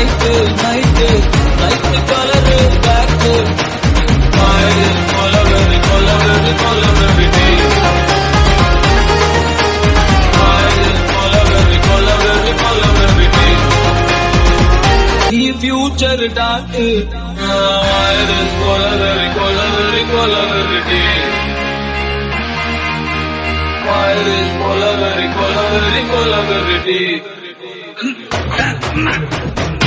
night, night, night, color, back, my color, color, color, color, color, color, color, Call of the day. Call of the day. Call of the day.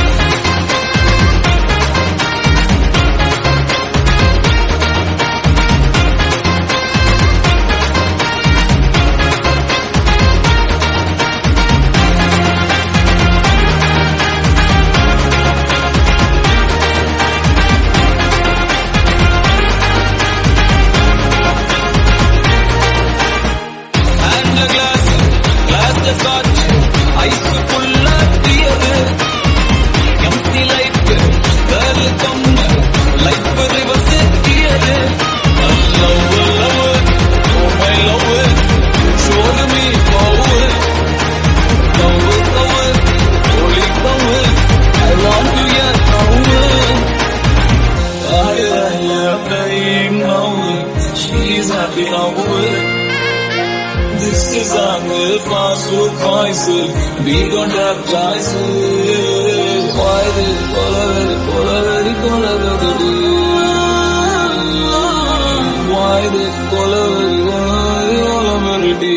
بينور This is Angel Fasul Faisal We don't have choices Why this Polavari Polavari Polavari Why this Polavari Polavari Polavari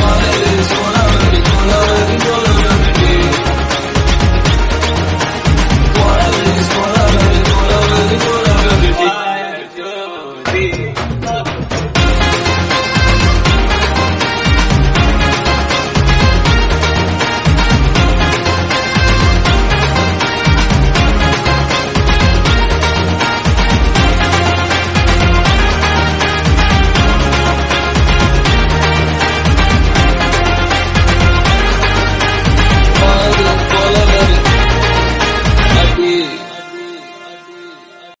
Why this Polavari Polavari Polavari